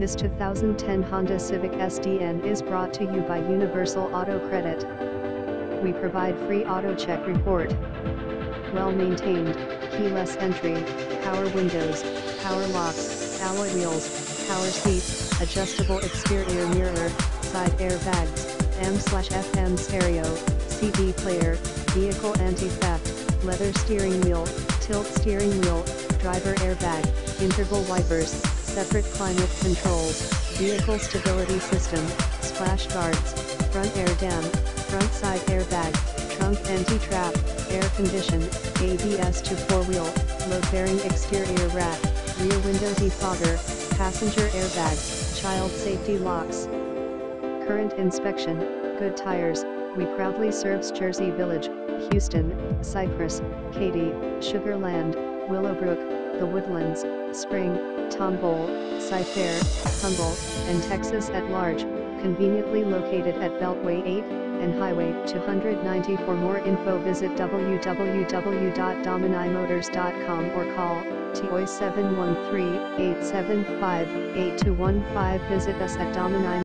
This 2010 Honda Civic SDN is brought to you by Universal Auto Credit. We provide free auto check report. Well maintained, keyless entry, power windows, power locks, alloy wheels, power seats, adjustable exterior mirror, side airbags, M/FM stereo, CD player, vehicle anti-theft, leather steering wheel, tilt steering wheel, driver airbag, interval wipers, separate climate controls, vehicle stability system, splash guards, front air dam, front side airbag, trunk anti-trap, air condition, ABS to four-wheel, load-bearing exterior rack, rear window defogger, passenger airbag, child safety locks. Current inspection, good tires, we proudly serves Jersey Village, Houston, Cypress, Katy, Sugar Land, Willowbrook, The Woodlands, Spring, Tomball, Cy-Fair, Humble, and Texas at large, conveniently located at Beltway 8 and Highway 290. For more info visit www.dahmanimotors.com or call TOY 713-875-8215. Visit us at Dahmani